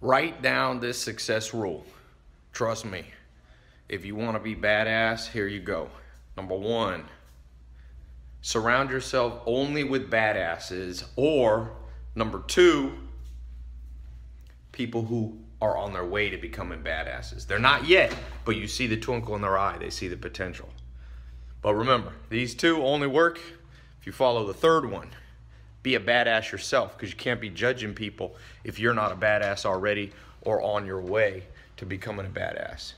Write down this success rule. Trust me. If you want to be badass, here you go. Number one, surround yourself only with badasses. Or number two, people who are on their way to becoming badasses. They're not yet, but you see the twinkle in their eye, they see the potential. But remember, these two only work if you follow the third one. Be a badass yourself because you can't be judging people if you're not a badass already or on your way to becoming a badass.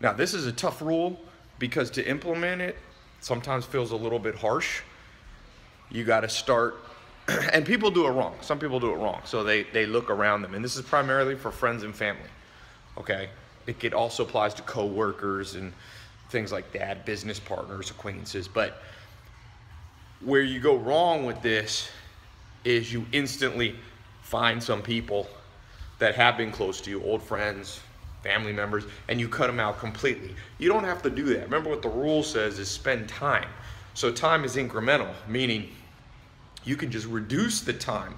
Now, this is a tough rule because to implement it sometimes feels a little bit harsh. You got to start and people do it wrong. Some people do it wrong. So they, they look around them. And this is primarily for friends and family. Okay? It, it also applies to coworkers and things like that, business partners, acquaintances. But where you go wrong with this is you instantly find some people that have been close to you, old friends, family members, and you cut them out completely. You don't have to do that. Remember what the rule says is spend time. So time is incremental, meaning you can just reduce the time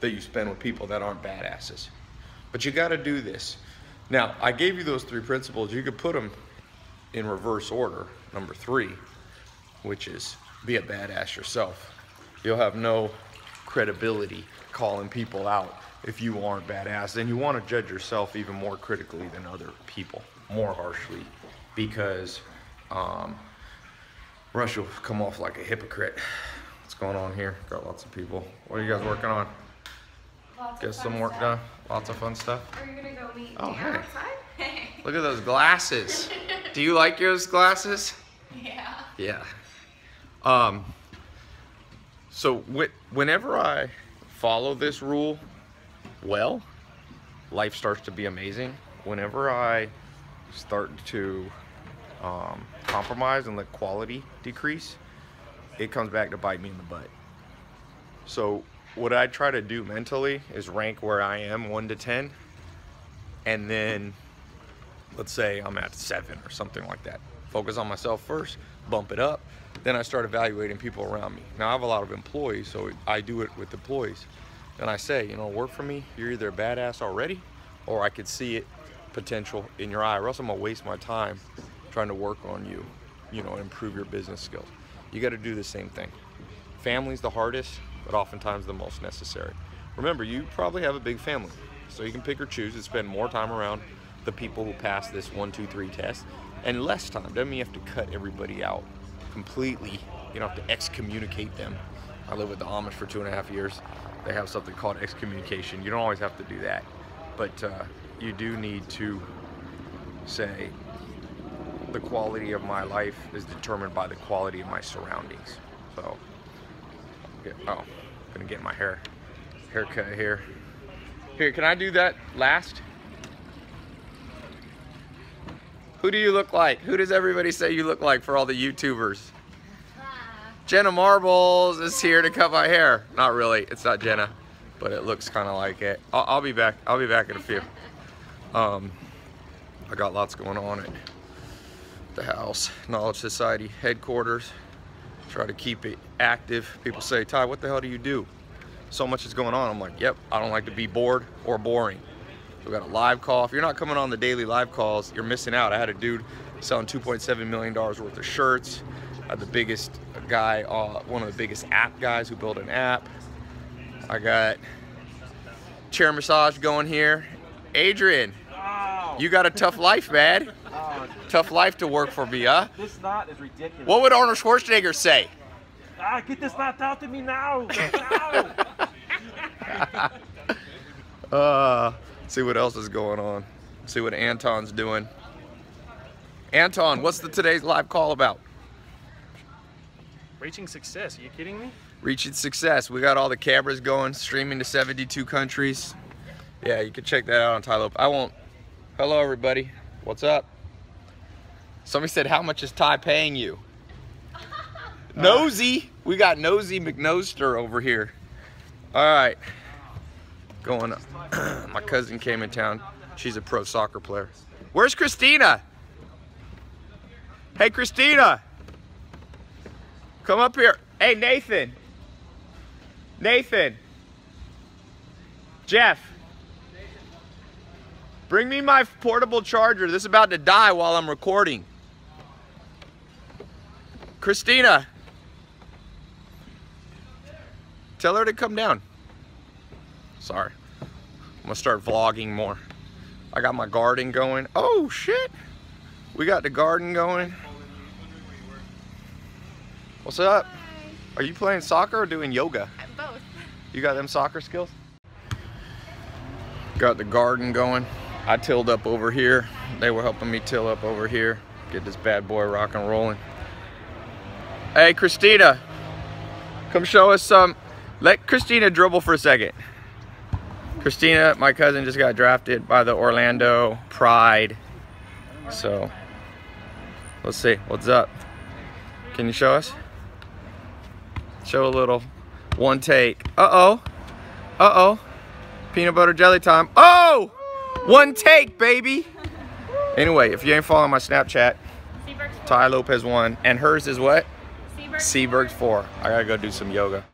that you spend with people that aren't badasses. But you got to do this. Now, I gave you those three principles. You could put them in reverse order. Number three, which is be a badass yourself. You'll have no credibility calling people out if you aren't badass. And you want to judge yourself even more critically than other people, more harshly, because um, Rush will come off like a hypocrite What's going on here? Got lots of people. What are you guys working on? Lots Get some work stuff. done. Lots of fun stuff. Are you gonna go meet oh, hey. outside? Look at those glasses. Do you like yours glasses? Yeah. Yeah. Um. So whenever I follow this rule well, life starts to be amazing. Whenever I start to um, compromise and let quality decrease, it comes back to bite me in the butt. So what I try to do mentally is rank where I am one to 10. And then let's say I'm at seven or something like that. Focus on myself first, bump it up. Then I start evaluating people around me. Now I have a lot of employees, so I do it with employees. And I say, you know, work for me. You're either a badass already, or I could see it potential in your eye, or else I'm gonna waste my time trying to work on you, you know, improve your business skills you got to do the same thing. Family's the hardest, but oftentimes the most necessary. Remember, you probably have a big family, so you can pick or choose and spend more time around the people who pass this one, two, three test, and less time. Doesn't mean you have to cut everybody out completely. You don't have to excommunicate them. I lived with the Amish for two and a half years. They have something called excommunication. You don't always have to do that, but uh, you do need to say, the quality of my life is determined by the quality of my surroundings. So, get, oh, gonna get my hair haircut here. Here, can I do that last? Who do you look like? Who does everybody say you look like for all the YouTubers? Jenna Marbles is here to cut my hair. Not really, it's not Jenna, but it looks kind of like it. I'll, I'll, be back. I'll be back in a few. Um, I got lots going on. It the house, Knowledge Society headquarters. Try to keep it active. People say, Tai, what the hell do you do? So much is going on. I'm like, yep, I don't like to be bored or boring. We got a live call. If you're not coming on the daily live calls, you're missing out. I had a dude selling $2.7 million worth of shirts. I had the biggest guy, uh, one of the biggest app guys who built an app. I got chair massage going here. Adrian, oh. you got a tough life, man. Tough life to work for me, huh? This knot is ridiculous. What would Arnold Schwarzenegger say? Ah, get this knot out to me now. uh, see what else is going on. See what Anton's doing. Anton, what's the today's live call about? Reaching success. Are you kidding me? Reaching success. We got all the cameras going, streaming to 72 countries. Yeah, you can check that out on Tylope. I won't. Hello, everybody. What's up? Somebody said, how much is Tai paying you? Nosy. We got Nosy McNoster over here. All right. Going up. My cousin came in town. She's a pro soccer player. Where's Christina? Hey, Christina. Come up here. Hey, Nathan. Nathan. Jeff. Bring me my portable charger. This is about to die while I'm recording. Christina. Tell her to come down. Sorry. I'm gonna start vlogging more. I got my garden going. Oh shit. We got the garden going. What's up? Are you playing soccer or doing yoga? I'm both. You got them soccer skills? Got the garden going. I tilled up over here. They were helping me till up over here. Get this bad boy rock and rolling. Hey, Christina. Come show us some. Let Christina dribble for a second. Christina, my cousin, just got drafted by the Orlando Pride. So, let's see. What's up? Can you show us? Show a little. One take. Uh-oh. Uh-oh. Peanut butter jelly time. Oh! One take, baby. Anyway, if you ain't following my Snapchat, Tai Lopez one, and hers is what? Seaberg's four. I gotta go do some yoga.